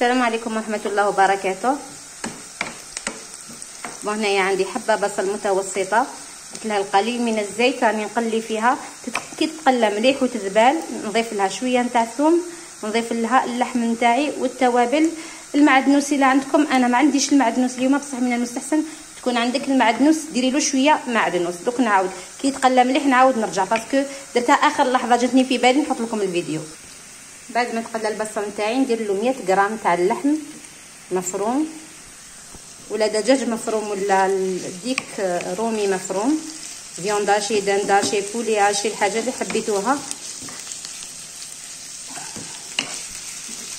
السلام عليكم ورحمة الله وبركاته. وهنايا عندي حبة بصل متوسطة درت لها القليل من الزيت راني نقلي فيها. كي تقلى مليح وتذبال نضيف لها شوية نتاع ثوم ونضيف لها اللحم نتاعي والتوابل. المعدنوس إلا عندكم أنا ما عنديش المعدنوس اليوم بصح من المستحسن تكون عندك المعدنوس ديري له شوية معدنوس. دوك نعاود كي يتقلى مليح نعاود نرجع parce que درتها آخر لحظة جاتني في بالي نحط لكم الفيديو. بعد ما تقلى البصل نتاعي ندير له 100 غرام تاع اللحم مفروم ولا دجاج مفروم ولا ديك رومي مفروم viande hachée، dinde hachée، poulet haché الحاجة اللي حبيتوها.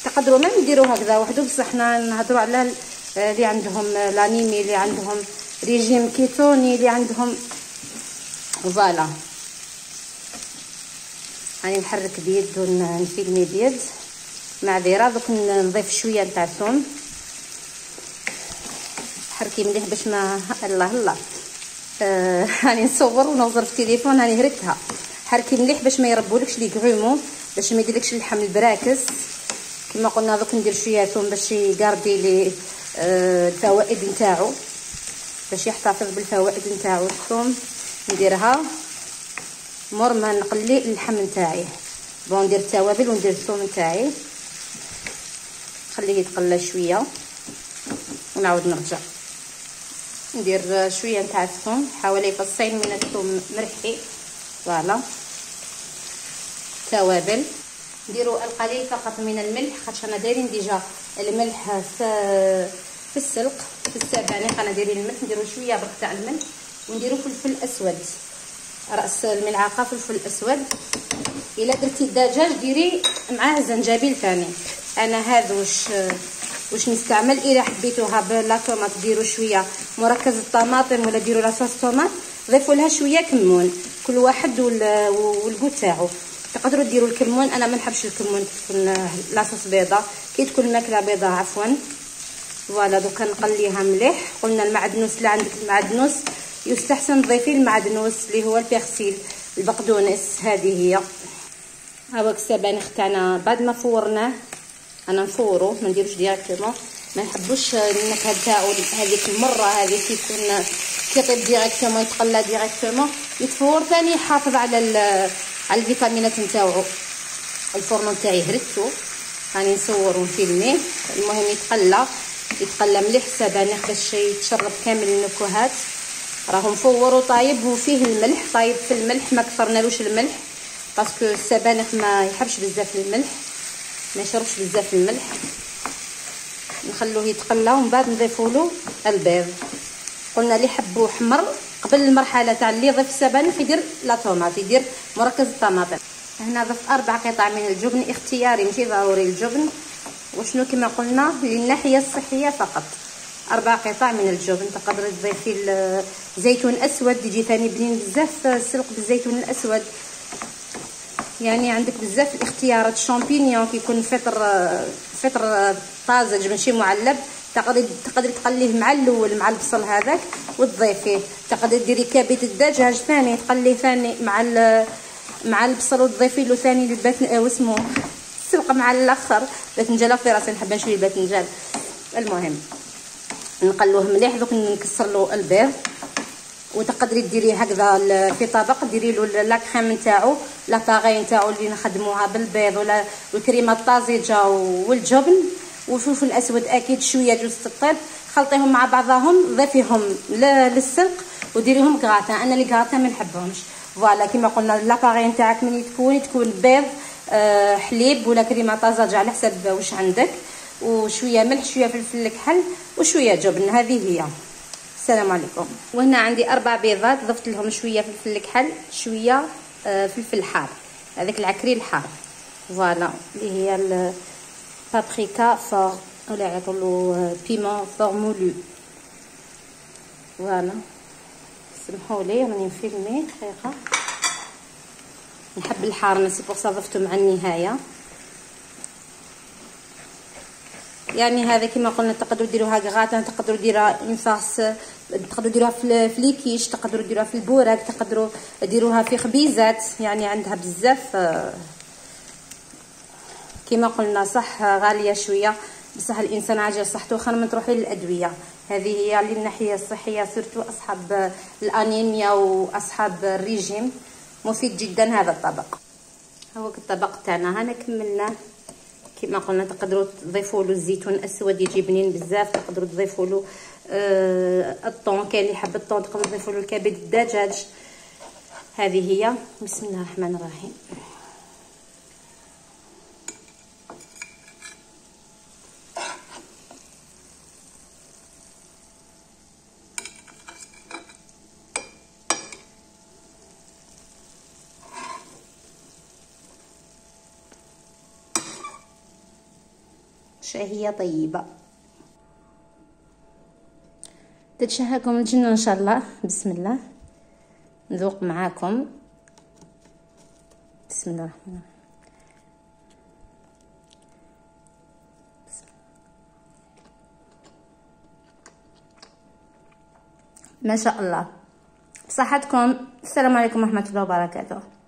تقدروا ما نديروا هكذا وحده بصح حنا نهضروا على اللي عندهم l'anémie اللي عندهم ريجيم كيتوني اللي عندهم voilà. راني نحرك بيد ونفيلمي بيد معذره دوك نضيف شوية نتاع ثوم حركي مليح باش ما الله الله. آه راني نصور ونوزر في التليفون راني هركتها حركي مليح باش ما يربولكش لي كغومو باش ما يديرلكش اللحم البراكس. كما قلنا دوك ندير شوية ثوم باش يقاردي لي آه الفوائد نتاعو. باش يحتفظ بالفوائد نتاعو الثوم. نديرها. مور ما نقلي اللحم نتاعي. bon ندير التوابل وندير الثوم نتاعي. خليه يتقلى شوية. ونعاود نرجع. ندير شوية نتاع الثوم. حوالي فصين من الثوم مرحي. voilà. توابل. نديروا القليل فقط من الملح. خاطر أنا دايرين déjà الملح في في السلق. في السبانخ أنا دايرين الملح. نديروا شوية برك تاع الملح. ونديروا فلفل أسود. رأس الملعقة فلفل أسود. إلا درتي الدجاج ديري معاه زنجبيل ثاني أنا هذا واش واش نستعمل؟ إلا حبيتوها بلا طوماط ديروا شوية مركز الطماطم ولا ديروا لاصوص طوماط ضيفوا لها شوية كمون. كل واحد والقو تاعو. تقدروا ديروا الكمون. أنا ما نحبش الكمون تكون la sauce بيضة. كي تكون الماكله بيضة عفوا. voilà دوكا نقليها مليح. قلنا المعدنوس اللي عندك المعدنوس. يستحسن تضيفي المعدنوس اللي هو ال persil البقدونس. هذه هي. هاوك السبانخ تاعنا بعد ما فورناه أنا نفورو ما نديروش directement ما نحبوش النكهه تاعو هذيك المرة هذه كيكون كيطيب directement يتقلى ديريكتومون يتفور ثاني يحافظ على على الفيتامينات نتاعو. الفرن تاعي هرتو راني نصور ونفيلميه المهم يتقلى. يتقلى مليح السبانخ باش يتشرب كامل النكهات. راهو مفور وطايب وفيه الملح. طايب في الملح ما كثرنالوش الملح parce que السبانخ ما يحبش بزاف الملح ما يشربش بزاف الملح. نخلوه يتقلى ومن بعد نضيفوا له البيض. قلنا اللي حبو حمر قبل المرحلة تاع اللي يضيف السبانخ يدير لا طوماط يدير مركز الطماطم. هنا ضفت أربع قطع من الجبن اختياري ماشي ضروري الجبن. وشنو كما قلنا للناحية الصحية فقط. أربع قطع من الجبن تقدري تضيفي زيتون أسود يجي ثاني بنين بزاف السلق بالزيتون الأسود. يعني عندك بزاف الاختيارات. شامبينيون كيكون فطر فطر طازج ماشي معلب. تقدري تقدري تقليه مع الأول مع البصل هذاك وتضيفيه. تقدري ديري كبيت الدجاج ثاني تقليه ثاني مع مع البصل وتضيفي له ثاني البات واسمه السلقه مع الأخر. باذنجان في راسي نحب نشوي الباذنجان المهم. نقلوه مليح. دوك نكسر له البيض. وتقدري ديريه هكذا في طبق. ديري له لا كريم نتاعو لا طاغي نتاعو اللي نخدموها بالبيض ولا الكريمة الطازجة والجبن. والفلفل الأسود أكيد شوية جوز الطيب. خلطيهم مع بعضهم ضيفيهم للسلق وديريهم كغاتا أنا اللي كغاتا ما نحبهمش. فوالا كيما قلنا لاباغي نتاعك ملي تكون؟ تكون بيض آه حليب ولا كريمة طازجة على حسب واش عندك. وشوية ملح شوية فلفل كحل وشوية جبن. هذه هي. السلام عليكم. وهنا عندي أربع بيضات ضفت لهم شوية فلفل كحل شوية آه فلفل حار. هذاك العكري الحار. فوالا. اللي هي البابريكا فور ولا يعطوا بيمون فور مولو فوالا. سمحوا لي راني نفيلمي دقيقة. نحب الحار نسي بوغ ضفته مع النهاية. يعني هذا كما قلنا تقدروا ديروها كغاتان تقدروا ديروها اون فاس تقدروا ديروها في les quiches تقدروا ديروها في البوراك تقدروا ديروها في خبيزات يعني عندها بزاف كما قلنا صح غالية شوية. بصح الإنسان عاجل صحته خير من تروحي للأدوية. هذه هي للناحيه الصحية surtout أصحاب الأنيميا وأصحاب الريجيم مفيد جدا هذا الطبق. هو الطبق تاعنا. هنا كملناه كما قلنا تقدروا تضيفوا له الزيتون الأسود يجي بنين بزاف تقدروا تضيفوا له آه الطون كاين اللي يحب الطون تقدروا تضيفوا له الكبد الدجاج. هذه هي. بسم الله الرحمن الرحيم. شهية طيبة. تتشهاكم الجنة إن شاء الله. بسم الله. نذوق معاكم. بسم الله الرحمن الرحيم. ما شاء الله. بصحتكم السلام عليكم ورحمة الله وبركاته.